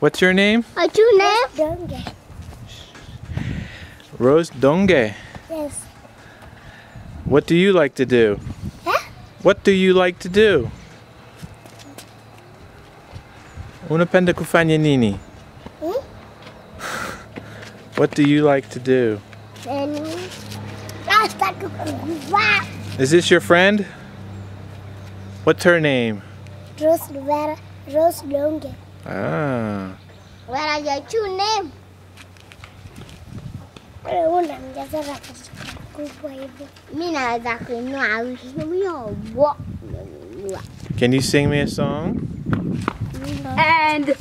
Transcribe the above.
What's your name? What's your name? Ndunge. Rose Ndunge. Yes. What do you like to do? Huh? What do you like to do? Unapenda kufanya nini? Hmm? What do you like to do? And hasta kukuvaa. Is this your friend? What's her name? Rose Rivera. Rose Ndunge. Ah. are your true name? Wewe unamjaza rafiki kubwa hivyo. Mimi naweza kuinua ushinomio wo. Can you sing me a song? And